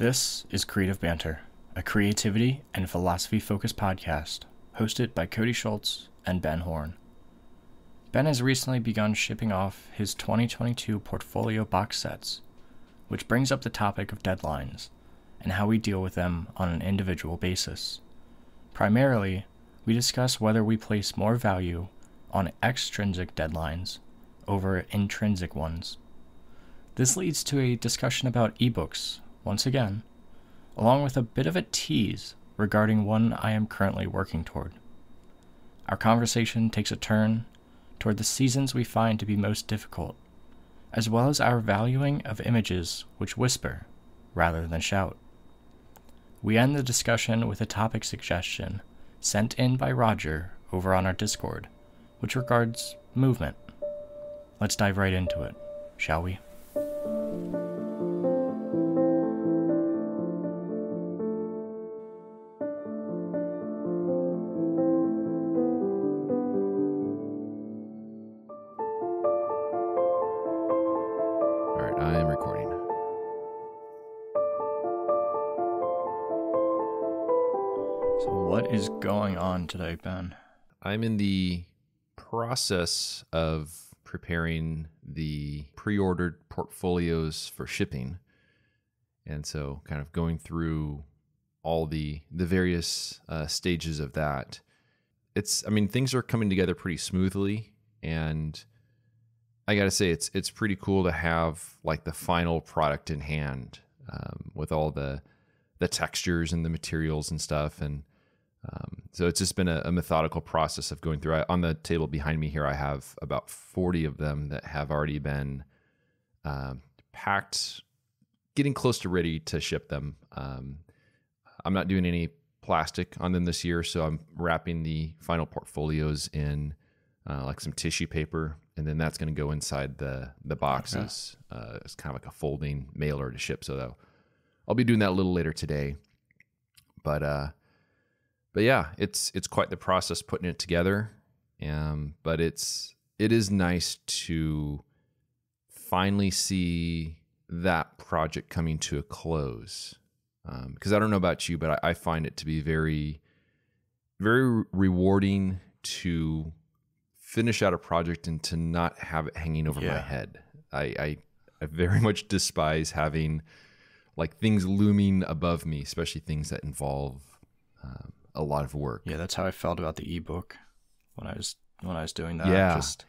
This is Creative Banter, a creativity and philosophy focused podcast hosted by Cody Schultz and Ben Horne. Ben has recently begun shipping off his 2022 portfolio box sets, which brings up the topic of deadlines and how we deal with them on an individual basis. Primarily, we discuss whether we place more value on extrinsic deadlines over intrinsic ones. This leads to a discussion about ebooks, once again, along with a bit of a tease regarding one I am currently working toward. Our conversation takes a turn toward the seasons we find to be most difficult, as well as our valuing of images which whisper rather than shout. We end the discussion with a topic suggestion sent in by Roger over on our Discord, which regards movement. Let's dive right into it, shall we? Today, Ben? I'm in the process of preparing the pre ordered portfolios for shipping. And so, kind of going through all the, the various uh, stages of that. It's, I mean, things are coming together pretty smoothly. And I got to say, it's, it's pretty cool to have like the final product in hand um, with all the, the textures and the materials and stuff. And um, so it's just been a, a, methodical process of going through. I, on the table behind me here, I have about 40 of them that have already been um, packed, getting close to ready to ship them. Um, I'm not doing any plastic on them this year, so I'm wrapping the final portfolios in uh, like some tissue paper, and then that's going to go inside the the boxes. Okay. Uh, it's kind of like a folding mailer to ship. So I'll be doing that a little later today. But uh, but yeah, it's it's quite the process putting it together. Um, but it's it is nice to finally see that project coming to a close. Because um, I don't know about you, but I, I, find it to be very, very rewarding to finish out a project and to not have it hanging over yeah. my head. I, I I very much despise having like things looming above me, especially things that involve um, a lot of work. Yeah, that's how I felt about the ebook when I was when I was doing that. Yeah. Just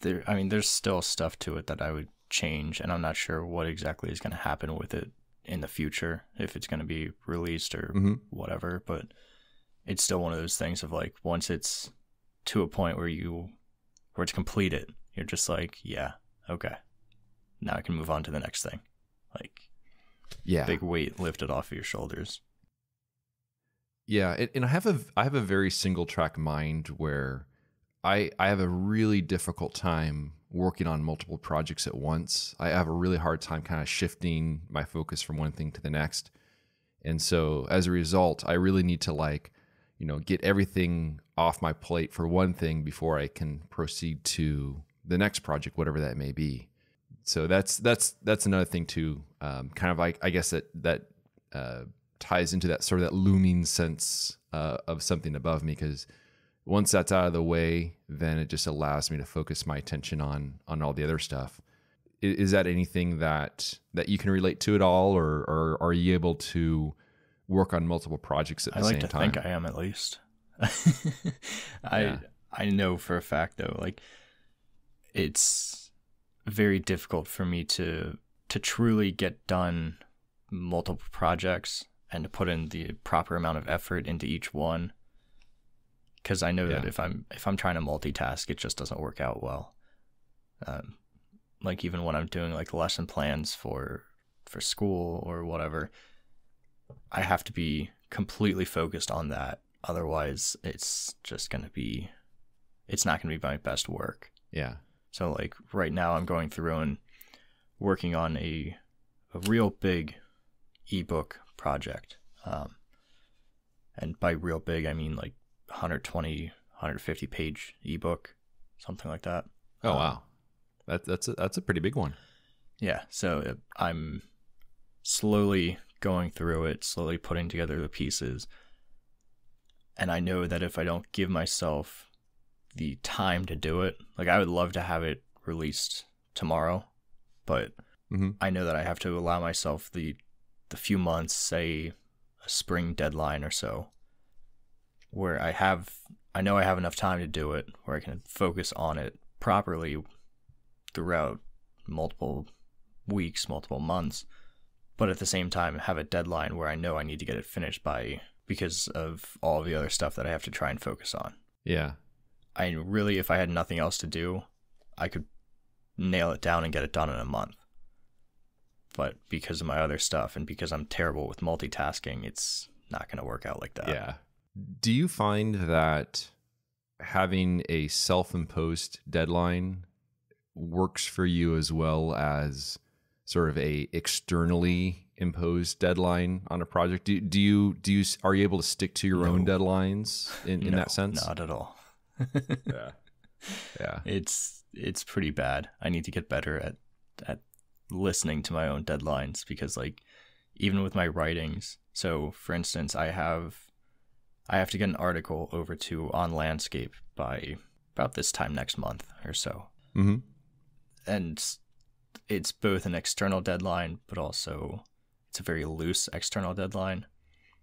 there I mean there's still stuff to it that I would change and I'm not sure what exactly is going to happen with it in the future if it's going to be released or mm-hmm. whatever, but it's still one of those things of like once it's to a point where you where it's completed, you're just like, yeah, okay. Now I can move on to the next thing. Like yeah. Big weight lifted off of your shoulders. Yeah, and I have a I have a very single track mind where I I have a really difficult time working on multiple projects at once. I have a really hard time kind of shifting my focus from one thing to the next. And so as a result, I really need to like, you know, get everything off my plate for one thing before I can proceed to the next project, whatever that may be. So that's that's that's another thing too. Um, kind of like I guess that that uh, ties into that sort of that looming sense uh, of something above me because once that's out of the way, then it just allows me to focus my attention on on all the other stuff. Is, is that anything that that you can relate to at all, or or are you able to work on multiple projects at the I like same to time? think I am at least. I yeah. I know for a fact though, like it's very difficult for me to to truly get done multiple projects and to put in the proper amount of effort into each one because I know yeah. that if I'm if I'm trying to multitask, it just doesn't work out well. Um, like even when I'm doing like lesson plans for for school or whatever, I have to be completely focused on that. Otherwise, it's just gonna be, it's not gonna be my best work. Yeah. So like right now, I'm going through and working on a a real big ebook project. Um, and by real big, I mean like 120, 150 page ebook, something like that. Oh, um, wow. That, that's, a, that's a pretty big one. Yeah. So it, I'm slowly going through it, slowly putting together the pieces. And I know that if I don't give myself the time to do it, like I would love to have it released tomorrow, but Mm-hmm. I know that I have to allow myself the the few months, say a spring deadline or so, where I have I know I have enough time to do it, where I can focus on it properly throughout multiple weeks, multiple months, but at the same time have a deadline where I know I need to get it finished by because of all the other stuff that I have to try and focus on. Yeah. I really if I had nothing else to do, I could nail it down and get it done in a month but because of my other stuff and because I'm terrible with multitasking, it's not going to work out like that. Yeah. Do you find that having a self-imposed deadline works for you as well as sort of a externally imposed deadline on a project? Do, do you do you are you able to stick to your own deadlines in, in No, that sense? Not at all. Yeah. Yeah. It's it's pretty bad. I need to get better at at listening to my own deadlines because like even with my writings. So for instance, I have I have to get an article over to on landscape by about this time next month or so. Mm-hmm. and it's both an external deadline but also it's a very loose external deadline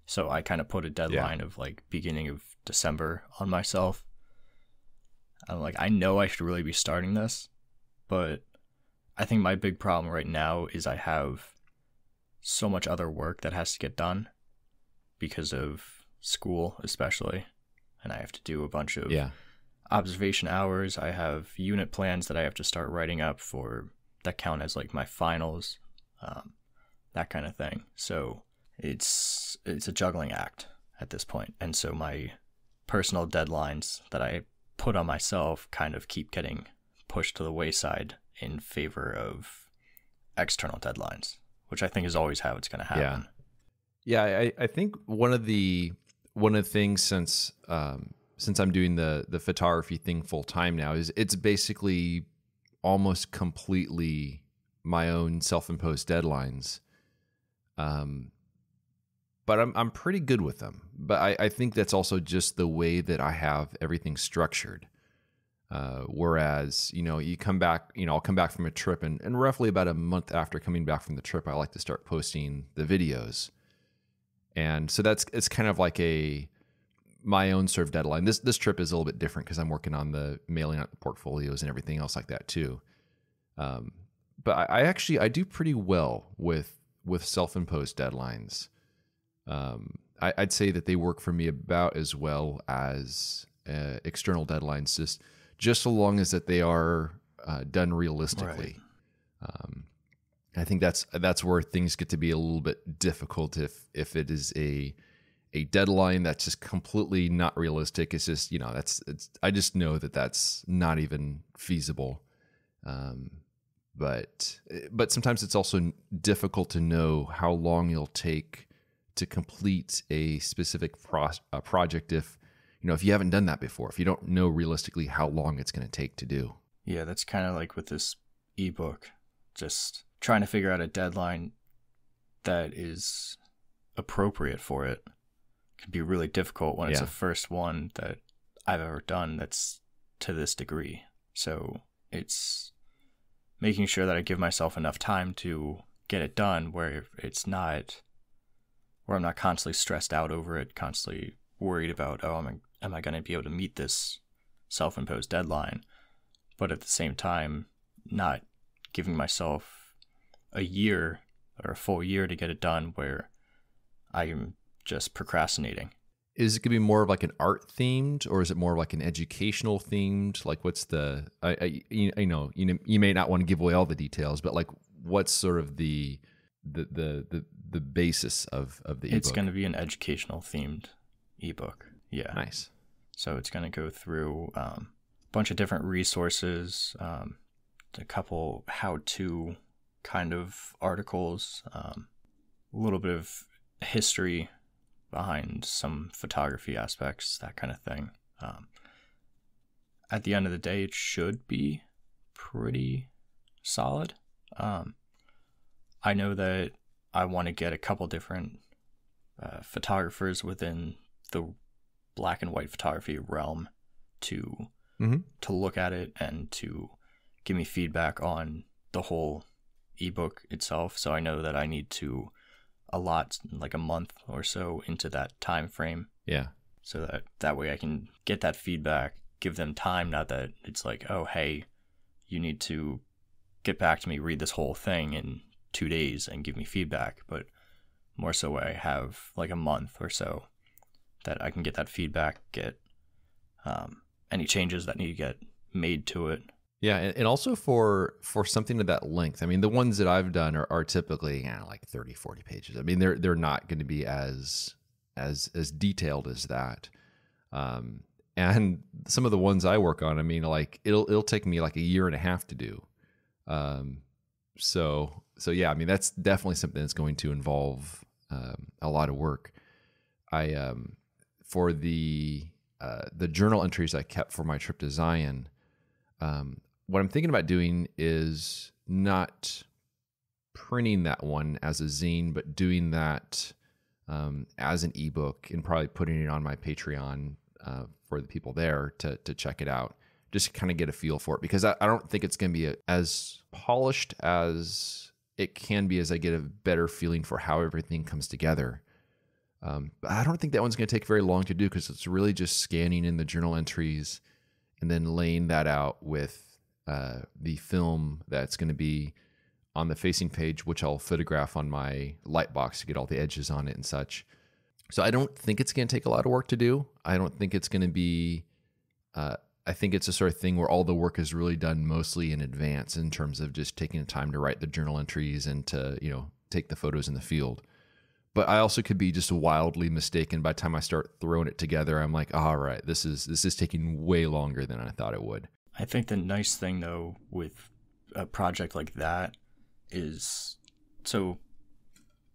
so i kind of put a deadline of like beginning of december on myself i'm like i know i should really be starting this but i think my big problem right now is i have so much other work that has to get done because of school especially and i have to do a bunch of Yeah. observation hours. I have unit plans that I have to start writing up for that count as like my finals, um, that kind of thing. So it's it's a juggling act at this point, and so my personal deadlines that I put on myself kind of keep getting pushed to the wayside in favor of external deadlines, which I think is always how it's going to happen. Yeah, yeah. I, I think one of the one of the things since um, since I'm doing the the photography thing full time now is it's basically almost completely my own self imposed deadlines. Um, but I'm I'm pretty good with them. But I, I think that's also just the way that I have everything structured. Uh, whereas, you know, you come back, you know, I'll come back from a trip and, and roughly about a month after coming back from the trip, I like to start posting the videos. And so that's it's kind of like a my own sort of deadline. This this trip is a little bit different because I'm working on the mailing out the portfolios and everything else like that too. Um, but I, I actually I do pretty well with with self imposed deadlines. Um, I, I'd say that they work for me about as well as uh, external deadlines, just just so long as that they are uh, done realistically. Um, I think that's that's where things get to be a little bit difficult if if it is a a deadline that's just completely not realistic. It's just you know that's it's I just know that that's not even feasible. Um, but but sometimes it's also difficult to know how long it'll take to complete a specific pro- a project if you know if you haven't done that before if you don't know realistically how long it's going to take to do. Yeah, that's kind of like with this ebook, just trying to figure out a deadline that is appropriate for it. Can be really difficult when it's the first one that I've ever done that's to this degree. So it's making sure that I give myself enough time to get it done where it's not where I'm not constantly stressed out over it, constantly worried about, oh, am I, am I going to be able to meet this self-imposed deadline? But at the same time, not giving myself a year or a full year to get it done where I am just procrastinating. is it going to be more of like an art themed or is it more of like an educational themed like what's the i, I you, you know you know you may not want to give away all the details but like what's sort of the the the the, the basis of of the It's going to be an educational themed ebook. Yeah. nice So it's going to go through um, a bunch of different resources, um, a couple how to kind of articles, um, a little bit of history behind some photography aspects, that kind of thing. Um, at the end of the day, it should be pretty solid. Um, I know that I want to get a couple different uh, photographers within the black and white photography realm to Mhm. to look at it and to give me feedback on the whole ebook itself. So I know that I need to allot like a month or so into that time frame Yeah. so that that way I can get that feedback, give them time, not that it's like, oh, hey, you need to get back to me, read this whole thing in two days and give me feedback, but more so I have like a month or so that I can get that feedback, get um, any changes that need to get made to it. Yeah, and, also for for something of that length. I mean, the ones that I've done are, are typically know, like 30, 40 pages. I mean, they're they're not going to be as as as detailed as that. Um, and some of the ones I work on, I mean, like it'll it'll take me like a year and a half to do. Um, so so yeah, I mean that's definitely something that's going to involve um, a lot of work. I um, for the uh, the journal entries I kept for my trip to Zion. Um, what I'm thinking about doing is not printing that one as a zine, but doing that um, as an ebook and probably putting it on my Patreon uh, for the people there to to check it out. Just to kind of get a feel for it because I, I don't think it's going to be a, as polished as it can be as I get a better feeling for how everything comes together. Um, but I don't think that one's going to take very long to do because it's really just scanning in the journal entries and then laying that out with uh, the film that's going to be on the facing page, which I'll photograph on my light box to get all the edges on it and such. So I don't think it's going to take a lot of work to do. I don't think it's going to be. Uh, I think it's a sort of thing where all the work is really done mostly in advance in terms of just taking the time to write the journal entries and to you know take the photos in the field. But I also could be just wildly mistaken. By the time I start throwing it together, I'm like, all right, this is this is taking way longer than I thought it would. I think the nice thing though with a project like that is so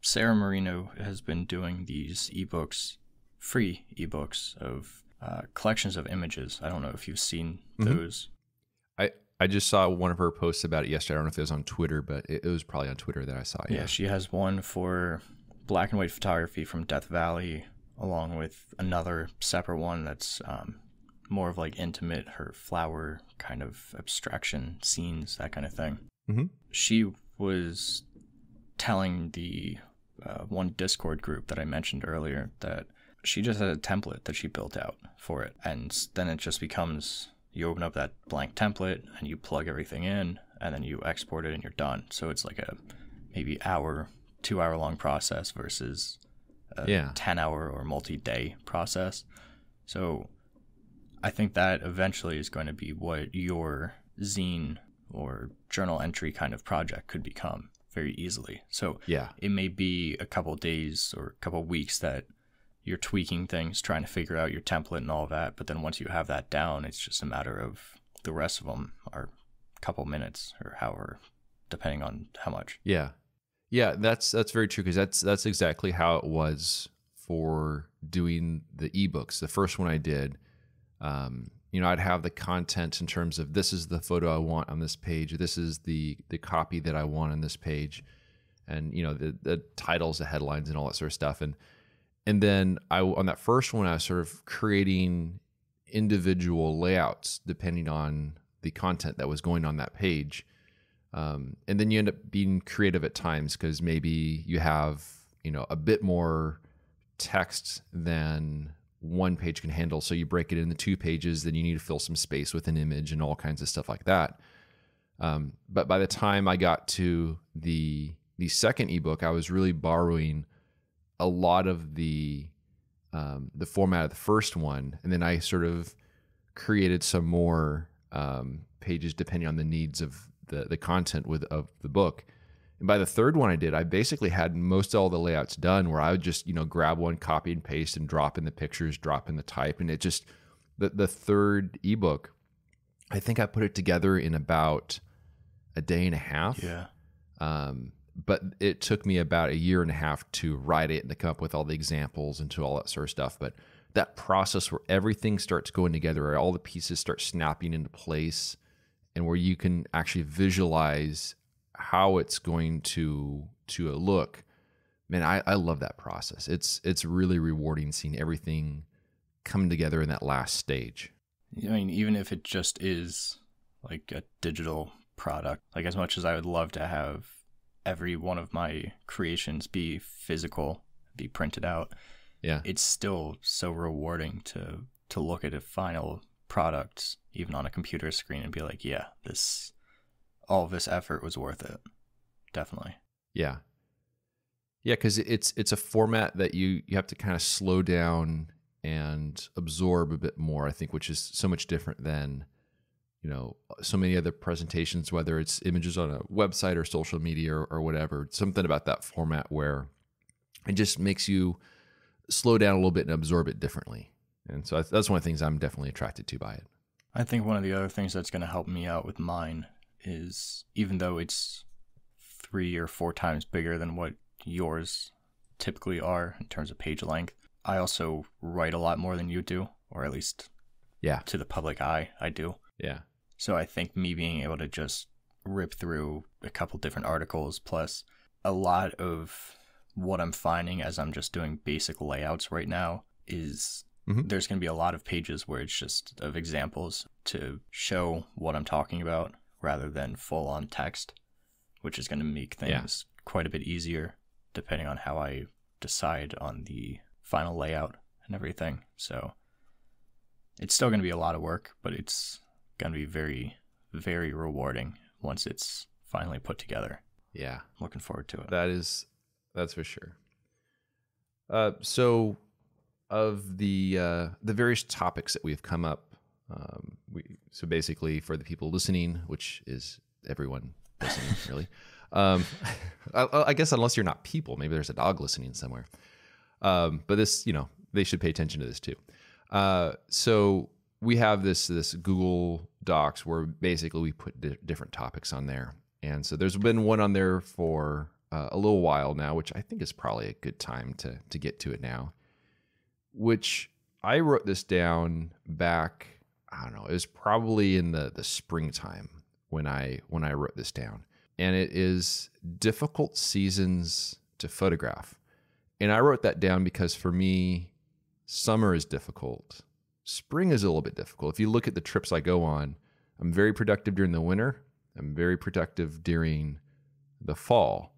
Sarah Marino has been doing these ebooks, free ebooks of uh, collections of images. I don't know if you've seen Mhm. those. I I just saw one of her posts about it yesterday. I don't know if it was on Twitter, but it, it was probably on Twitter that I saw. Yeah. Yeah. she has one for black and white photography from Death Valley, along with another separate one that's um, more of like intimate, her flower kind of abstraction scenes, that kind of thing. Mhm. She was telling the uh, one Discord group that I mentioned earlier that she just had a template that she built out for it, and then it just becomes you open up that blank template and you plug everything in, and then you export it and you're done. So it's like a maybe hour, two hour long process versus a Yeah. 10 hour or multi day process. So I think that eventually is going to be what your zine or journal entry kind of project could become very easily. So Yeah. it may be a couple days or a couple weeks that you're tweaking things, trying to figure out your template and all that. But then once you have that down, it's just a matter of the rest of them are a couple minutes or however, depending on how much. Yeah, yeah, that's that's very true because that's that's exactly how it was for doing the ebooks. The first one I did, um, you know, I'd have the content in terms of this is the photo I want on this page, this is the the copy that I want on this page, and you know the the titles, the headlines, and all that sort of stuff. And and then I on that first one, I was sort of creating individual layouts depending on the content that was going on that page. Um, and then you end up being creative at times because maybe you have you know a bit more text than one page can handle. So you break it into two pages then you need to fill some space with an image and all kinds of stuff like that. Um, but by the time i got to the the second ebook i was really borrowing a lot of the um, the format of the first one. And then i sort of created some more um, pages depending on the needs of the the content with of the book. And by the third one I did, I basically had most all the layouts done where I would just, you know, grab one, copy and paste and drop in the pictures, drop in the type. And it just the the third ebook, I think I put it together in about a day and a half. Yeah. Um, but it took me about a year and a half to write it and to come up with all the examples and to all that sort of stuff. But that process where everything starts going together, all the pieces start snapping into place, and where you can actually visualize how it's going to to look, man, I, I love that process. It's it's really rewarding seeing everything come together in that last stage. I mean, even if it just is like a digital product, like as much as I would love to have every one of my creations be physical, be printed out, Yeah. it's still so rewarding to to look at a final product, even on a computer screen, and be like, yeah, this all this effort was worth it. Definitely. Yeah. Yeah, because it's it's a format that you you have to kind of slow down and absorb a bit more. I think, which is so much different than you know so many other presentations, whether it's images on a website or social media or, or whatever. Something about that format where it just makes you slow down a little bit and absorb it differently. And so that's one of the things I'm definitely attracted to by it. I think one of the other things that's going to help me out with mine is even though it's three or four times bigger than what yours typically are in terms of page length, I also write a lot more than you do, or at least Yeah, to the public eye, I do. yeah, So I think me being able to just rip through a couple different articles plus a lot of what I'm finding as I'm just doing basic layouts right now is Mhm. there's going to be a lot of pages where it's just of examples to show what I'm talking about rather than full on text, which is going to make Yeah. things quite a bit easier depending on how I decide on the final layout and everything. So it's still going to be a lot of work, but it's going to be very, very rewarding once it's finally put together. yeah. Looking forward to it. That is, that's for sure. Uh, so, of the uh, the various topics that we've come up, um, we so basically for the people listening, which is everyone listening, really. Um, I, I guess unless you're not people, maybe there's a dog listening somewhere. Um, but this, you know, they should pay attention to this too. Uh, so we have this this Google Docs where basically we put di- different topics on there, and so there's been one on there for uh, a little while now, which I think is probably a good time to to get to it now. Which I wrote this down back. I don't know. It was probably in the the springtime when I when I wrote this down, and it is difficult seasons to photograph. And I wrote that down because for me, summer is difficult. Spring is a little bit difficult. If you look at the trips I go on, I'm very productive during the winter. I'm very productive during the fall.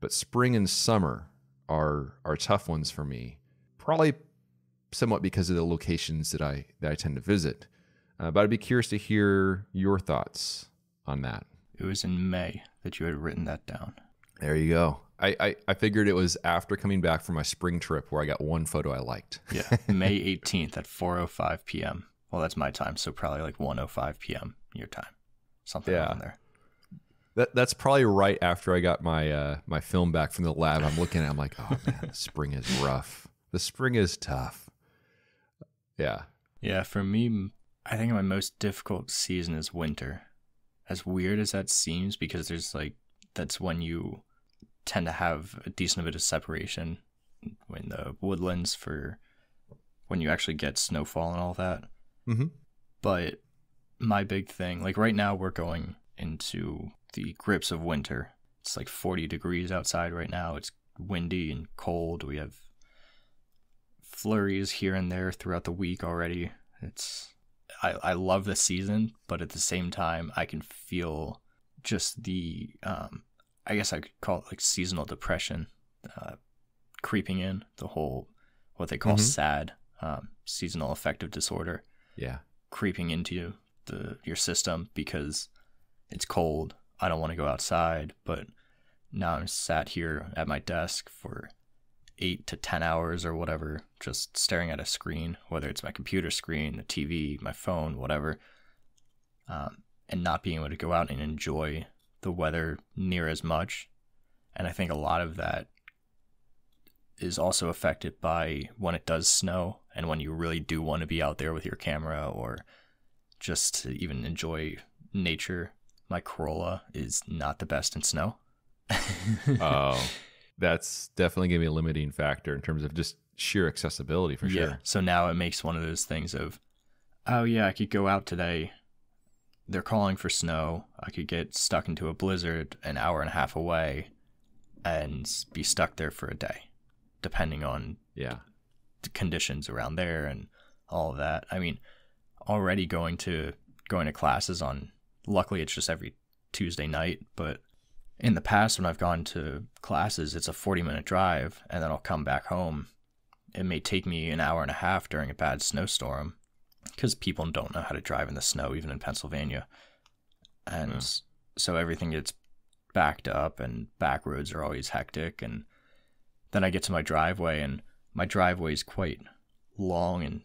But spring and summer are are tough ones for me. Probably somewhat because of the locations that I that I tend to visit. Uh, but I'd be curious to hear your thoughts on that. It was in May that you had written that down. There you go. I, I, I figured it was after coming back from my spring trip where I got one photo I liked. Yeah, May 18th at 4:05 p.m. Well, that's my time, so probably like 1:05 p.m. your time, something Yeah. around there. That that's probably right after I got my uh, my film back from the lab. I'm looking at. it, I'm like, oh man, the spring is rough. The spring is tough. Yeah, Yeah, for me, I think my most difficult season is winter. As weird as that seems, because there's like that's when you tend to have a decent bit of separation in the woodlands for when you actually get snowfall and all that. mm-hmm. But my big thing, like right now, we're going into the grips of winter. It's like 40 degrees outside right now. It's windy and cold. We have flurries here and there throughout the week already. It's I, I love the season, but at the same time, I can feel just the um, I guess I could call it like seasonal depression uh, creeping in. The whole what they call Mhm. SAD, um, seasonal affective disorder yeah, creeping into the your system because it's cold. I don't want to go outside, but now I'm sat here at my desk for eight to ten hours or whatever, just staring at a screen, whether it's my computer screen, the TV, my phone, whatever, um, and not being able to go out and enjoy the weather near as much. And I think a lot of that is also affected by when it does snow and when you really do want to be out there with your camera or just to even enjoy nature. My Corolla is not the best in snow. Oh, that's definitely gonna be a limiting factor in terms of just sheer accessibility for yeah. sure. So now it makes one of those things of, oh yeah, I could go out today. They're calling for snow. I could get stuck into a blizzard an hour and a half away. and be stuck there for a day, depending on Yeah. the conditions around there and all of that. I mean, already going to going to classes on luckily it's just every Tuesday night, but in the past when I've gone to classes, it's a 40 minute drive and then I'll come back home. It may take me an hour and a half during a bad snowstorm because people don't know how to drive in the snow, even in Pennsylvania. And Yeah. so everything gets backed up and back roads are always hectic. And then I get to my driveway and my driveway is quite long and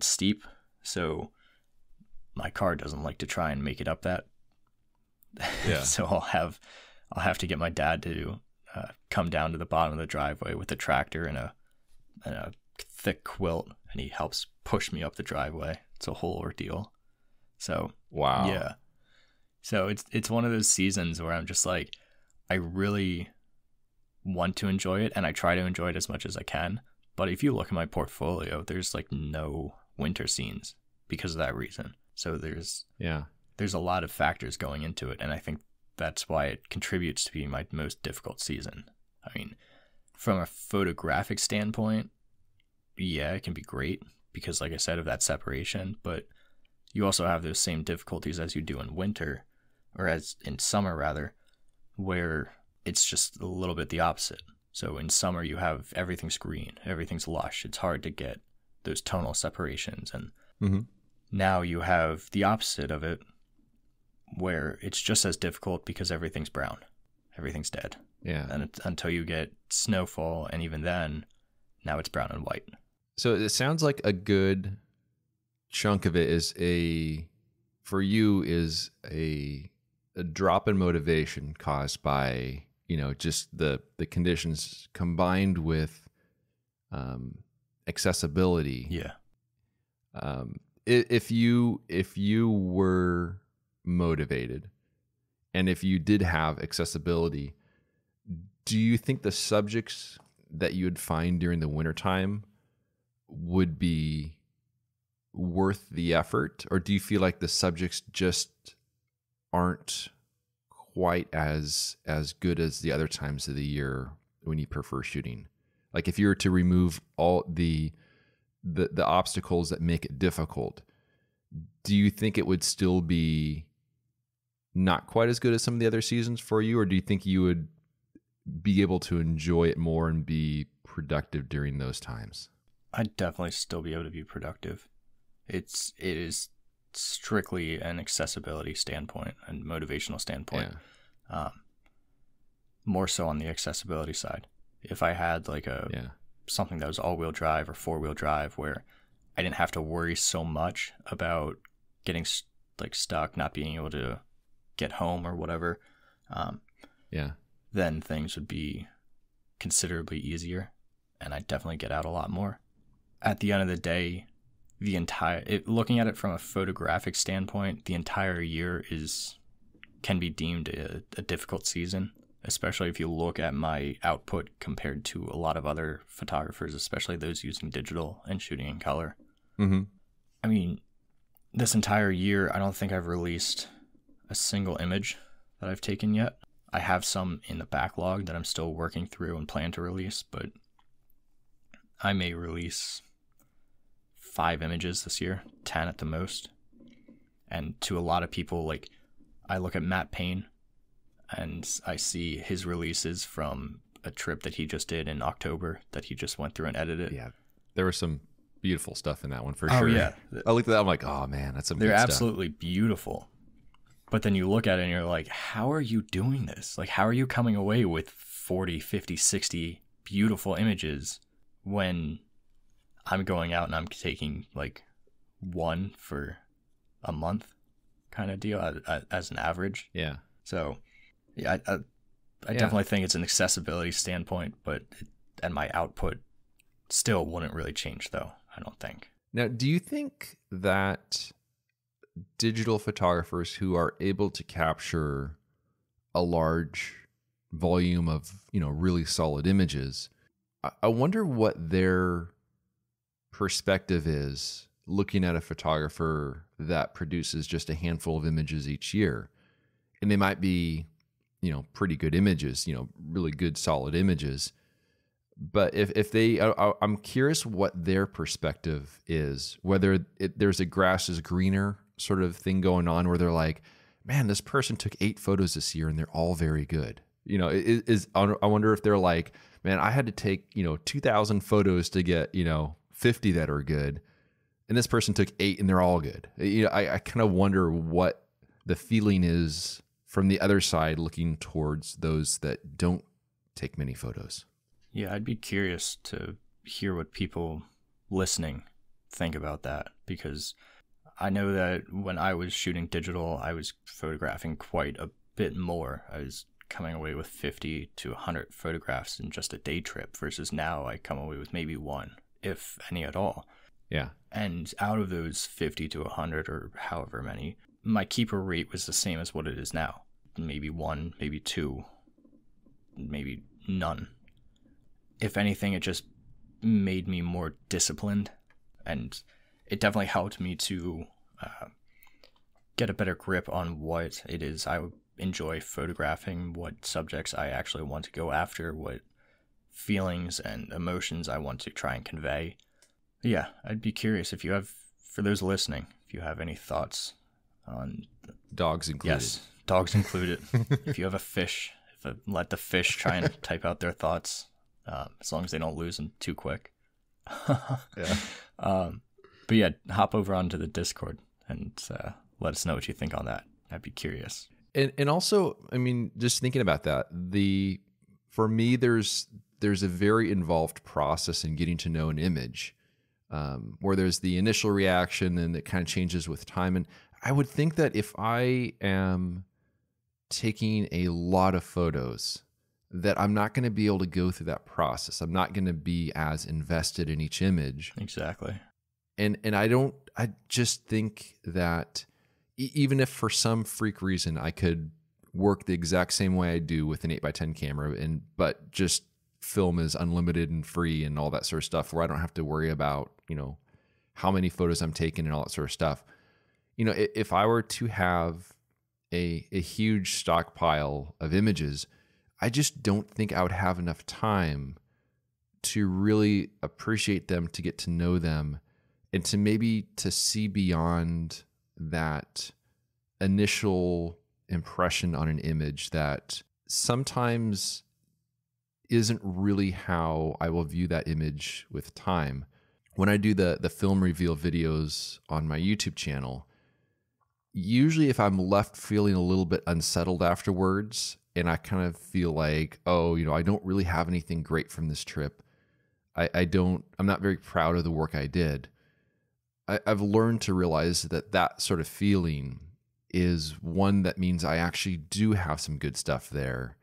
steep. So my car doesn't like to try and make it up that. Yeah. so I'll have I'll have to get my dad to uh, come down to the bottom of the driveway with a tractor and a and a thick quilt, and he helps push me up the driveway. It's a whole ordeal. So Wow. yeah. So it's it's one of those seasons where I'm just like, I really want to enjoy it, and I try to enjoy it as much as I can. But if you look at my portfolio, there's like no winter scenes because of that reason. So there's Yeah. There's a lot of factors going into it, and I think that's why it contributes to being my most difficult season. I mean, from a photographic standpoint, yeah, it can be great because, like I said, of that separation, but you also have those same difficulties as you do in winter, or as in summer rather, where it's just a little bit the opposite. So in summer, you have everything's green, everything's lush. It's hard to get those tonal separations, and Mm-hmm. now you have the opposite of it where it's just as difficult because everything's brown everything's dead Yeah. and until you get snowfall and even then now it's brown and white So it sounds like a good chunk of it is a for you is a a drop in motivation caused by you know just the the conditions combined with um, accessibility. yeah Um, if you if you were motivated. And if you did have accessibility, do you think the subjects that you would find during the wintertime would be worth the effort? Or do you feel like the subjects just aren't quite as as good as the other times of the year when you prefer shooting? Like if you were to remove all the the the obstacles that make it difficult do you think it would still be not quite as good as some of the other seasons for you or do you think you would be able to enjoy it more and be productive during those times? I'd definitely still be able to be productive. It's it is strictly an accessibility standpoint and motivational standpoint yeah. um, more so on the accessibility side. If i had like a yeah. something that was all-wheel drive or four-wheel drive where I didn't have to worry so much about getting like stuck, not being able to get home or whatever, um, yeah then things would be considerably easier, and I'd definitely get out a lot more. At the end of the day, the entire it, looking at it from a photographic standpoint, the entire year is can be deemed a, a difficult season, especially if you look at my output compared to a lot of other photographers, especially those using digital and shooting in color. mm-hmm I mean, this entire year, I don't think I've released a single image that I've taken yet. I have some in the backlog that I'm still working through and plan to release, but I may release five images this year, 10 at the most. And to a lot of people, like, I look at Matt Payne and I see his releases from a trip that he just did in October that he just went through and edited. yeah there was some beautiful stuff in that one for Oh, sure yeah. i looked at that i'm like oh man that's some They're good stuff. absolutely beautiful. But then you look at it and you're like, how are you doing this? Like, how are you coming away with 40, 50, 60 beautiful images when I'm going out and I'm taking like one for a month kind of deal as, an average? yeah So, yeah, I, I, I Yeah. definitely think it's an accessibility standpoint, but it, and my output still wouldn't really change, though, I don't think. Now, do you think that digital photographers who are able to capture a large volume of, you know, really solid images, I- wonder what their perspective is looking at a photographer that produces just a handful of images each year. And they might be you know, pretty good images, you know, really good solid images. But if, if they, I, I'm curious what their perspective is, whether it, there's a grass is greener sort of thing going on where they're like, man, this person took eight photos this year and they're all very good. You know, is, is I wonder if they're like, man, I had to take, you know, 2000 photos to get, you know, 50 that are good. And this person took eight and they're all good. You know, I, I kind of wonder what the feeling is from the other side looking towards those that don't take many photos. Yeah, I'd be curious to hear what people listening think about that because I know that when I was shooting digital, I was photographing quite a bit more. I was coming away with 50 to 100 photographs in just a day trip versus now I come away with maybe one, if any at all. Yeah. And out of those 50 to 100 or however many, my keeper rate was the same as what it is now. Maybe one, maybe two, maybe none. If anything, it just made me more disciplined and it definitely helped me to uh, get a better grip on what it is I enjoy photographing, what subjects I actually want to go after, what feelings and emotions I want to try and convey. Yeah, I'd be curious if you have, for those listening, if you have any thoughts on dogs included. Yes, dogs included. if you have a fish, if let the fish try and type out their thoughts, um, as long as they don't lose them too quick. yeah. Um, but yeah, hop over onto the Discord and uh, let us know what you think on that. I'd be curious. And and also, I mean, just thinking about that, the for me, there's there's a very involved process in getting to know an image, um, where there's the initial reaction and it kind of changes with time. And I would think that if I am taking a lot of photos, that I'm not going to be able to go through that process. I'm not going to be as invested in each image. Exactly and and I don't I just think that even if for some freak reason I could work the exact same way I do with an 8 by 10 camera and but just film is unlimited and free and all that sort of stuff where I don't have to worry about, you know, how many photos I'm taking and all that sort of stuff. You know, if I were to have a a huge stockpile of images, I just don't think I would have enough time to really appreciate them to get to know them and to maybe to see beyond that initial impression on an image that sometimes isn't really how I will view that image with time. When I do the the film reveal videos on my YouTube channel, usually if I'm left feeling a little bit unsettled afterwards and I kind of feel like, oh, you know, I don't really have anything great from this trip. I, I don't I'm not very proud of the work I did. I, I've learned to realize that that sort of feeling is one that means I actually do have some good stuff there.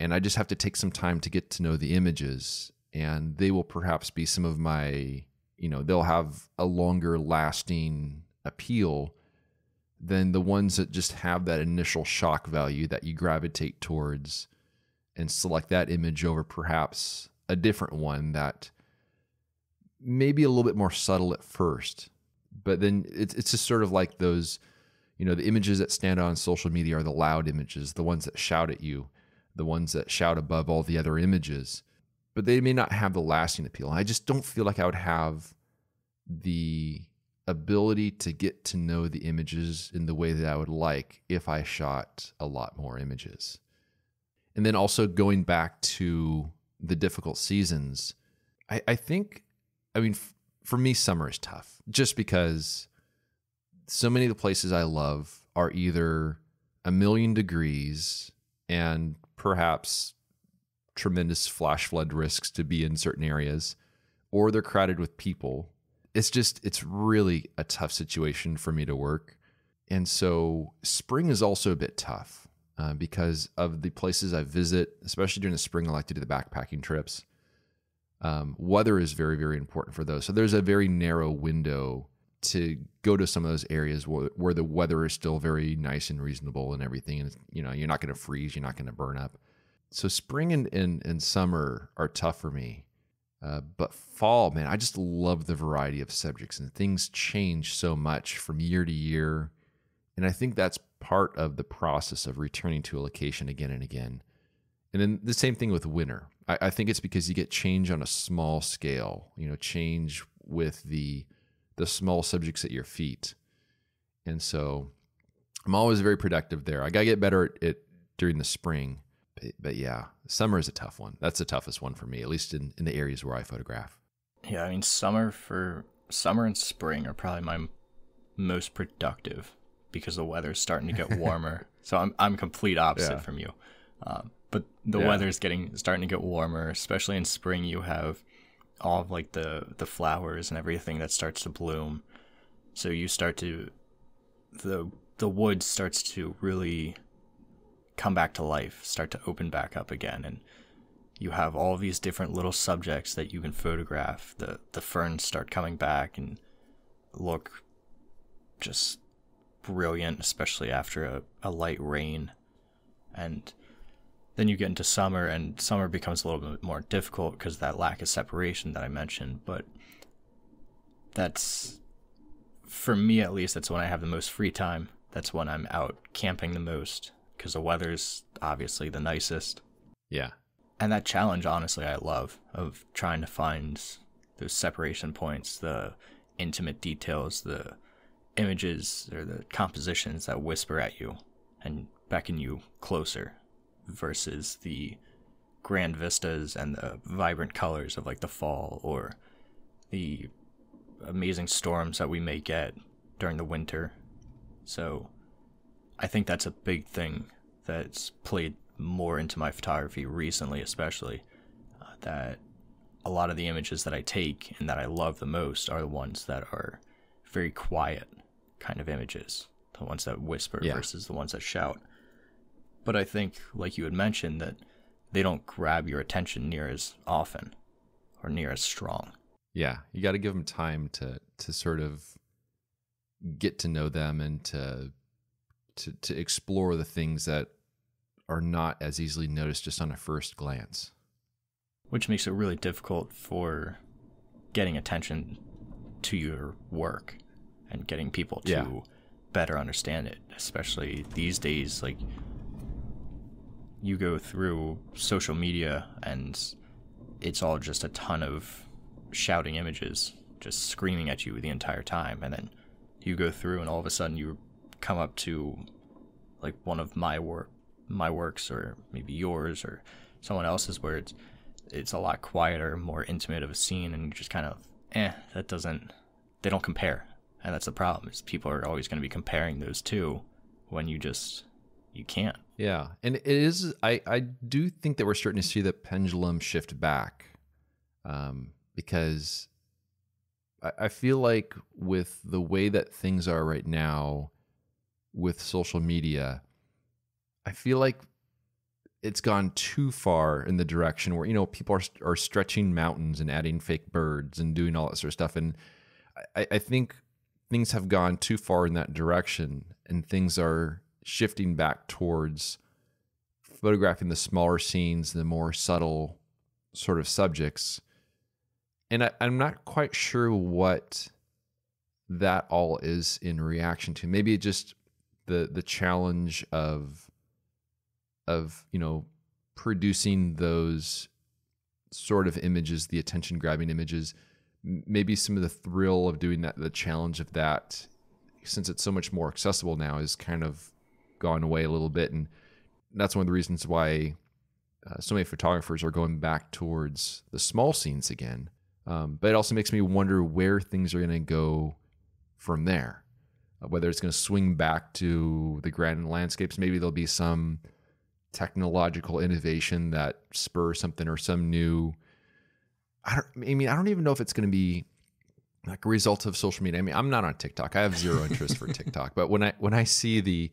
And I just have to take some time to get to know the images. And they will perhaps be some of my, you know, they'll have a longer lasting appeal than the ones that just have that initial shock value that you gravitate towards and select that image over perhaps a different one that maybe a little bit more subtle at first, but then it's it's just sort of like those, you know, the images that stand out on social media are the loud images, the ones that shout at you, the ones that shout above all the other images, but they may not have the lasting appeal. I just don't feel like I would have the ability to get to know the images in the way that I would like if I shot a lot more images. And then also going back to the difficult seasons, I, I think I mean, f- for me, summer is tough just because so many of the places I love are either a million degrees and perhaps tremendous flash flood risks to be in certain areas, or they're crowded with people. It's just, it's really a tough situation for me to work. And so spring is also a bit tough uh, because of the places I visit, especially during the spring. I like to do the backpacking trips um, weather is very very important for those so there's a very narrow window to go to some of those areas where, where the weather is still very nice and reasonable and everything and you know you're not going to freeze you're not going to burn up so spring and, and, and summer are tough for me uh, but fall man i just love the variety of subjects and things change so much from year to year and i think that's part of the process of returning to a location again and again. And then the same thing with winter. I, I think it's because you get change on a small scale, you know, change with the the small subjects at your feet. And so I'm always very productive there. I got to get better at it during the spring. But, but, yeah, summer is a tough one. That's the toughest one for me, at least in, in the areas where I photograph. Yeah, I mean, summer for summer and spring are probably my most productive because the weather's starting to get warmer. so I'm I'm complete opposite yeah. from you. Um, but the yeah. weather's getting starting to get warmer, especially in spring. You have all of like the the flowers and everything that starts to bloom. So you start to the the wood starts to really come back to life, start to open back up again and you have all these different little subjects that you can photograph. The the ferns start coming back and look just brilliant, especially after a, a light rain. And then you get into summer, and summer becomes a little bit more difficult because that lack of separation that I mentioned. But that's, for me at least, that's when I have the most free time. That's when I'm out camping the most because the weather's obviously the nicest. Yeah. And that challenge, honestly, I love of trying to find those separation points, the intimate details, the images or the compositions that whisper at you and beckon you closer versus the grand vistas and the vibrant colors of like the fall or the amazing storms that we may get during the winter. So I think that's a big thing that's played more into my photography recently, especially uh, that a lot of the images that I take and that I love the most are the ones that are very quiet kind of images, the ones that whisper yeah. versus the ones that shout. But I think, like you had mentioned, that they don't grab your attention near as often or near as strong. Yeah, you got to give them time to to sort of get to know them and to to to explore the things that are not as easily noticed just on a first glance. Which makes it really difficult for getting attention to your work and getting people to yeah. better understand it, especially these days. Like, you go through social media and it's all just a ton of shouting images, just screaming at you the entire time. And then you go through and all of a sudden you come up to like one of my work my works or maybe yours or someone else's where it's it's a lot quieter, more intimate of a scene and you just kind of eh, that doesn't they don't compare and that's the problem is people are always going to be comparing those two when you just you can't yeah and it is i i do think that we're starting to see the pendulum shift back um because I, I feel like with the way that things are right now with social media i feel like it's gone too far in the direction where you know people are are stretching mountains and adding fake birds and doing all that sort of stuff and I, I think things have gone too far in that direction and things are shifting back towards photographing the smaller scenes, the more subtle sort of subjects. And I, am not quite sure what that all is in reaction to. Maybe just the the challenge of of, you know, producing those sort of images, the attention grabbing images maybe some of the thrill of doing that, the challenge of that, since it's so much more accessible now, is kind of gone away a little bit. And that's one of the reasons why uh, so many photographers are going back towards the small scenes again. Um, but it also makes me wonder where things are going to go from there. Uh, whether it's going to swing back to the grand landscapes, maybe there'll be some technological innovation that spurs something or some new I don't. I mean, I don't even know if it's going to be like a result of social media. I mean, I'm not on TikTok. I have zero interest for TikTok. But when I when I see the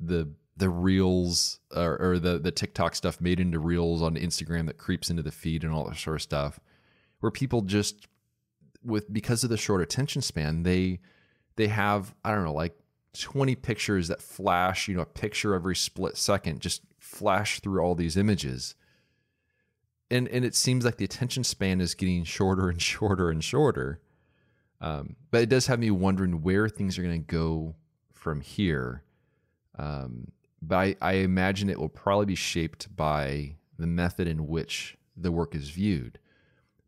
the the reels or, or, the the TikTok stuff made into reels on Instagram that creeps into the feed and all that sort of stuff, where people just with because of the short attention span, they they have I don't know like 20 pictures that flash, you know, a picture every split second, just flash through all these images and and it seems like the attention span is getting shorter and shorter and shorter. Um, but it does have me wondering where things are going to go from here. Um, but I, I imagine it will probably be shaped by the method in which the work is viewed.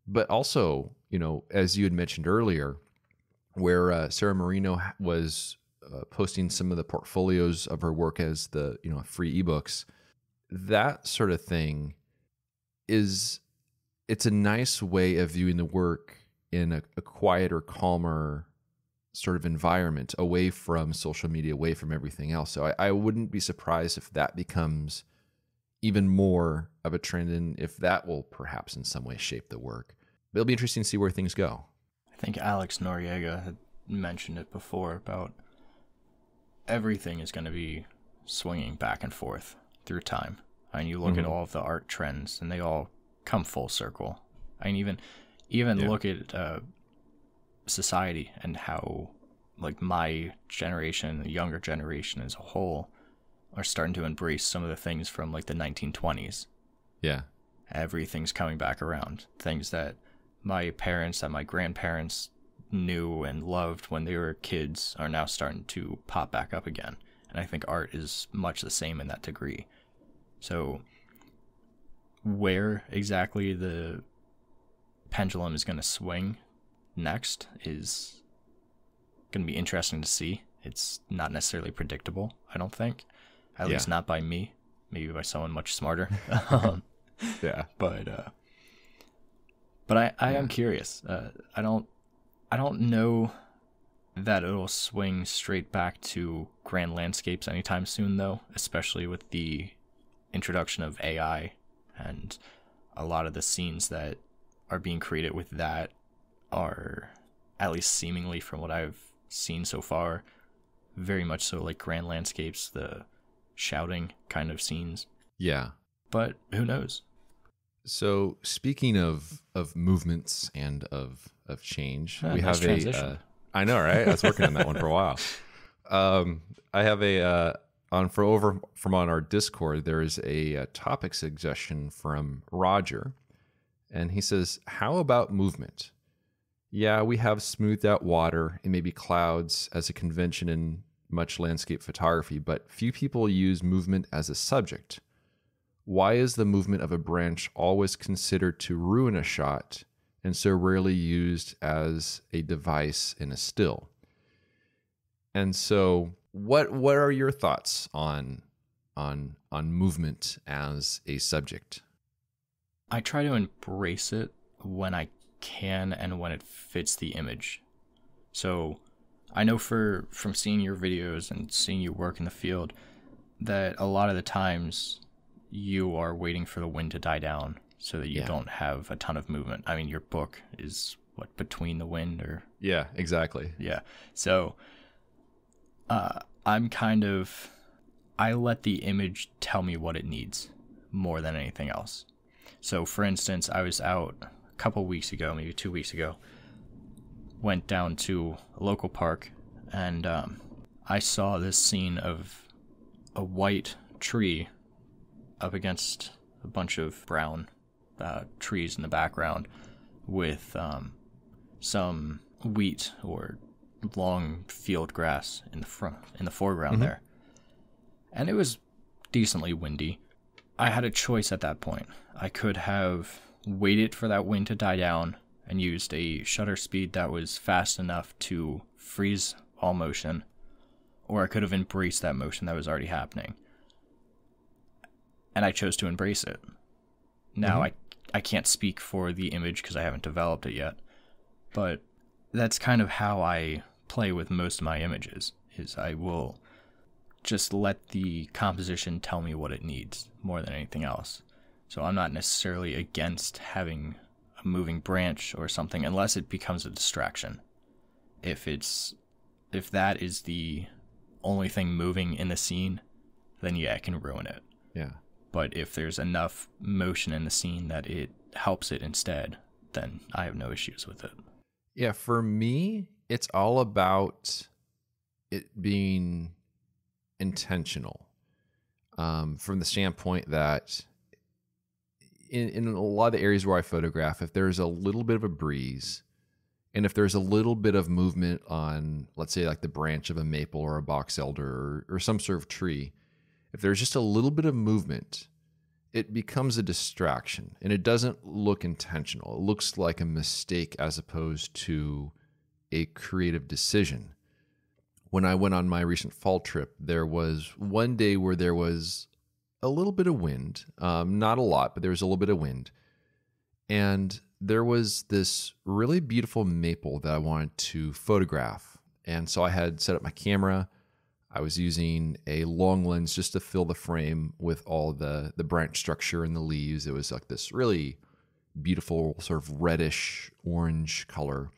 But also, you know, as you had mentioned earlier, where uh, Sarah Marino was uh, posting some of the portfolios of her work as the you know free ebooks, that sort of thing is it's a nice way of viewing the work in a, a quieter, calmer sort of environment away from social media, away from everything else. So I, I wouldn't be surprised if that becomes even more of a trend and if that will perhaps in some way shape the work. But it'll be interesting to see where things go. I think Alex Noriega had mentioned it before about everything is going to be swinging back and forth through time. And you look mm-hmm. at all of the art trends and they all come full circle. I mean, even even yeah. look at uh, society and how like my generation, the younger generation as a whole, are starting to embrace some of the things from like the 1920s. Yeah. Everything's coming back around. Things that my parents and my grandparents knew and loved when they were kids are now starting to pop back up again. And I think art is much the same in that degree. So, where exactly the pendulum is going to swing next is going to be interesting to see. It's not necessarily predictable, I don't think. At yeah. least not by me. Maybe by someone much smarter. um, yeah. But uh, but I, I yeah. am curious. Uh, I don't I don't know that it'll swing straight back to grand landscapes anytime soon though, especially with the introduction of AI and a lot of the scenes that are being created with that are at least seemingly from what I've seen so far very much so like grand landscapes the shouting kind of scenes. Yeah. But who knows? So speaking of of movements and of of change we nice have transition. a uh, I know right? I was working on that one for a while. Um I have a uh on for over from on our discord there is a, a topic suggestion from roger and he says how about movement yeah, we have smoothed out water and maybe clouds as a convention in much landscape photography, but few people use movement as a subject. Why is the movement of a branch always considered to ruin a shot and so rarely used as a device in a still? And so what what are your thoughts on on on movement as a subject? I try to embrace it when I can and when it fits the image. So I know for from seeing your videos and seeing you work in the field that a lot of the times you are waiting for the wind to die down so that you yeah. don't have a ton of movement. I mean, your book is what between the wind or Yeah, exactly. Yeah. So uh I'm kind of I let the image tell me what it needs more than anything else. So for instance, I was out couple weeks ago, maybe two weeks ago, went down to a local park and um, I saw this scene of a white tree up against a bunch of brown uh, trees in the background with um, some wheat or long field grass in the front in the foreground mm-hmm. there. And it was decently windy. I had a choice at that point. I could have waited for that wind to die down and used a shutter speed that was fast enough to freeze all motion, or I could have embraced that motion that was already happening. And I chose to embrace it. Now mm-hmm. I I can't speak for the image because I haven't developed it yet, but that's kind of how I play with most of my images. Is I will just let the composition tell me what it needs more than anything else. So I'm not necessarily against having a moving branch or something unless it becomes a distraction. If it's if that is the only thing moving in the scene, then yeah, it can ruin it. Yeah. But if there's enough motion in the scene that it helps it instead, then I have no issues with it. Yeah, for me, it's all about it being intentional. Um, from the standpoint that in, in a lot of the areas where I photograph, if there's a little bit of a breeze, And if there's a little bit of movement on, let's say, like the branch of a maple or a box elder or, or some sort of tree, if there's just a little bit of movement, it becomes a distraction and it doesn't look intentional. It looks like a mistake as opposed to a creative decision. When I went on my recent fall trip, there was one day where there was a little bit of wind, um, not a lot, but there was a little bit of wind. And there was this really beautiful maple that I wanted to photograph. And so I had set up my camera. I was using a long lens just to fill the frame with all the the branch structure and the leaves. It was like this really beautiful sort of reddish orange color.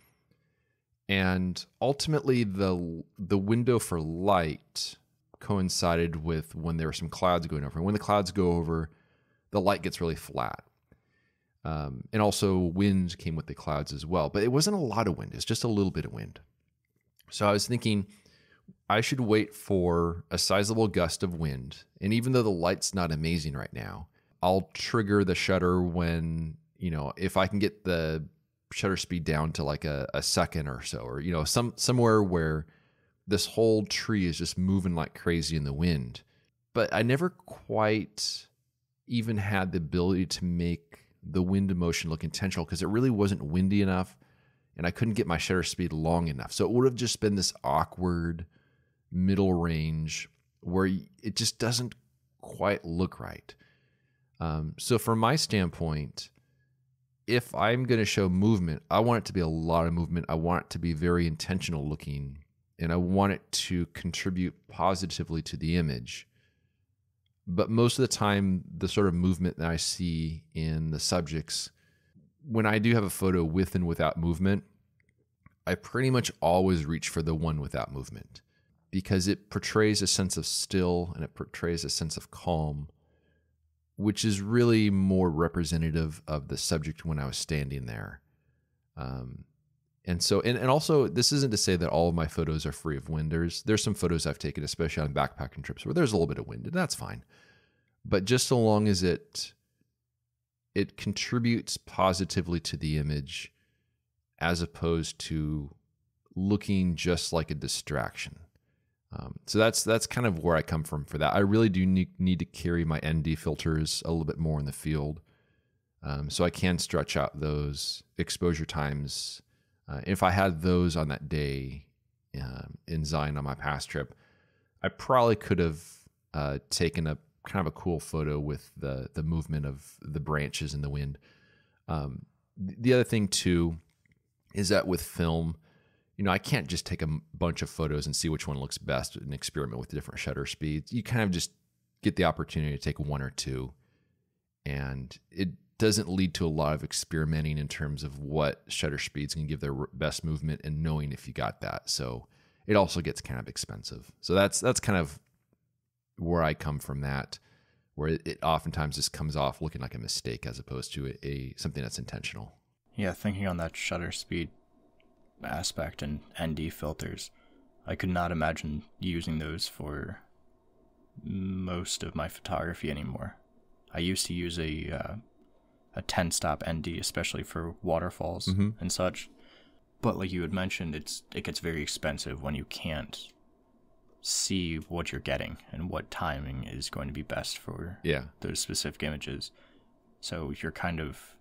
And ultimately the the window for light coincided with when there were some clouds going over. And when the clouds go over, the light gets really flat. Um, and also wind came with the clouds as well, but it wasn't a lot of wind. It's just a little bit of wind. So I was thinking I should wait for a sizable gust of wind. And even though the light's not amazing right now, I'll trigger the shutter when, you know, if I can get the shutter speed down to like a, a second or so, or, you know, some somewhere where this whole tree is just moving like crazy in the wind. But I never quite even had the ability to make the wind motion look intentional because it really wasn't windy enough and I couldn't get my shutter speed long enough. So it would have just been this awkward middle range where it just doesn't quite look right. Um, so, from my standpoint, if I'm going to show movement, I want it to be a lot of movement. I want it to be very intentional looking, and I want it to contribute positively to the image. But most of the time the sort of movement that i see in the subjects when i do have a photo with and without movement i pretty much always reach for the one without movement because it portrays a sense of still and it portrays a sense of calm which is really more representative of the subject when i was standing there. Um, and so and, and also this isn't to say that all of my photos are free of wind there's there's some photos i've taken especially on backpacking trips where there's a little bit of wind and that's fine. But just so long as it it contributes positively to the image as opposed to looking just like a distraction. Um, so that's that's kind of where i come from for that. I really do need, need to carry my nd filters a little bit more in the field um, so i can stretch out those exposure times uh, if I had those on that day um, in Zion on my past trip, I probably could have uh, taken a kind of a cool photo with the the movement of the branches in the wind. Um, the other thing too is that with film, you know, I can't just take a bunch of photos and see which one looks best and experiment with different shutter speeds. You kind of just get the opportunity to take one or two, and it doesn't lead to a lot of experimenting in terms of what shutter speeds can give their best movement and knowing if you got that. So it also gets kind of expensive. So that's that's kind of where I come from that, where it, oftentimes just comes off looking like a mistake as opposed to a, a something that's intentional. Yeah, thinking on that shutter speed aspect and ND filters, I could not imagine using those for most of my photography anymore. I used to use a uh, a 10 stop ND, especially for waterfalls mm-hmm. and such. But like you had mentioned, it's it gets very expensive when you can't see what you're getting and what timing is going to be best for yeah. those specific images. So you're kind of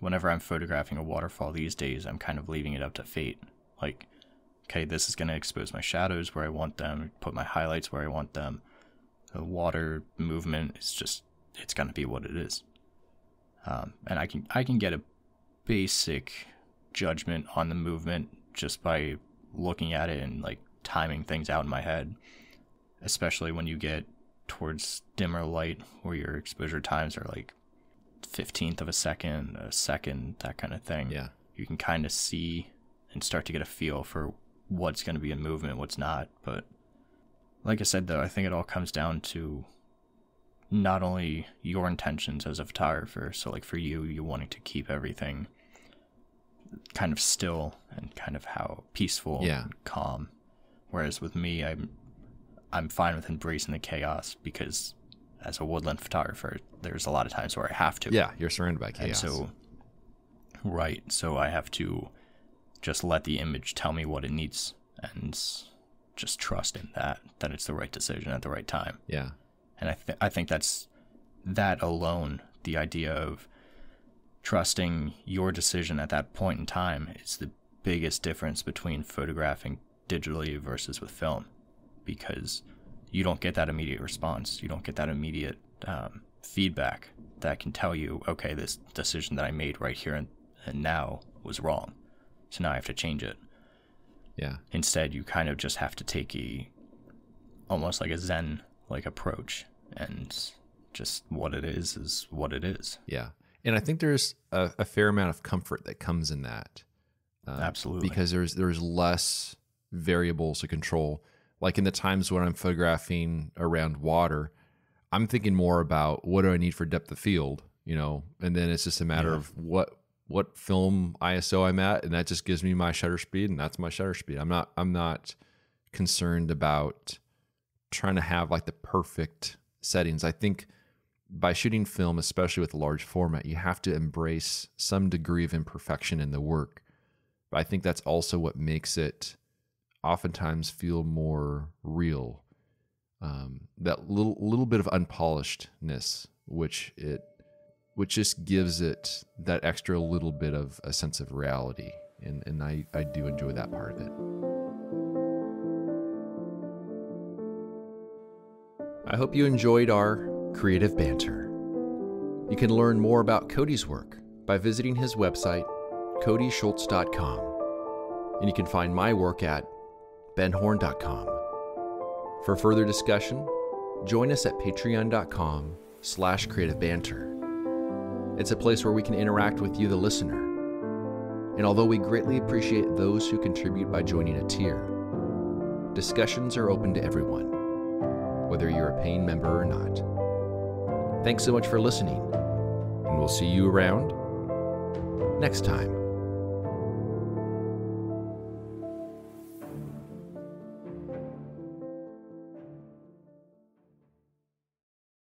whenever I'm photographing a waterfall these days, I'm kind of leaving it up to fate. Like, okay, this is going to expose my shadows where I want them, put my highlights where I want them. The water movement is just it's going to be what it is um, and I can I can get a basic judgment on the movement just by looking at it and like timing things out in my head, especially when you get towards dimmer light where your exposure times are like 15th of a second, a second, that kind of thing. Yeah. You can kind of see and start to get a feel for what's going to be in movement, what's not. But like I said, though, I think it all comes down to not only your intentions as a photographer, so like for you, you wanting to keep everything kind of still and kind of how peaceful yeah. and calm. Whereas with me, I'm I'm fine with embracing the chaos because as a woodland photographer, there's a lot of times where I have to. Yeah, you're surrounded by chaos. And so right, so I have to just let the image tell me what it needs and just trust in that that it's the right decision at the right time. Yeah. And I th- I think that's that alone, the idea of trusting your decision at that point in time is the biggest difference between photographing digitally versus with film because you don't get that immediate response. You don't get that immediate um, feedback that can tell you, okay, this decision that I made right here and, and now was wrong. So now I have to change it. Yeah. Instead, you kind of just have to take a almost like a Zen like approach and just what it is is what it is. Yeah. And I think there's a, a fair amount of comfort that comes in that. Uh, Absolutely. Because there's there's less variables to control. Like in the times when I'm photographing around water, I'm thinking more about what do I need for depth of field, you know, and then it's just a matter yeah. of what what film ISO I'm at, and that just gives me my shutter speed, and that's my shutter speed. I'm not I'm not concerned about trying to have like the perfect settings. I think by shooting film, especially with a large format, you have to embrace some degree of imperfection in the work. But I think that's also what makes it oftentimes feel more real. Um, that little little bit of unpolishedness, which it which just gives it that extra little bit of a sense of reality. And, and I, I do enjoy that part of it. I hope you enjoyed our creative banter. You can learn more about Cody's work by visiting his website, codyschultz.com. And you can find my work at benhorne.com. For further discussion, join us at patreon.com slash creative banter. It's a place where we can interact with you, the listener. And although we greatly appreciate those who contribute by joining a tier, discussions are open to everyone, whether you're a paying member or not. Thanks so much for listening, and we'll see you around next time.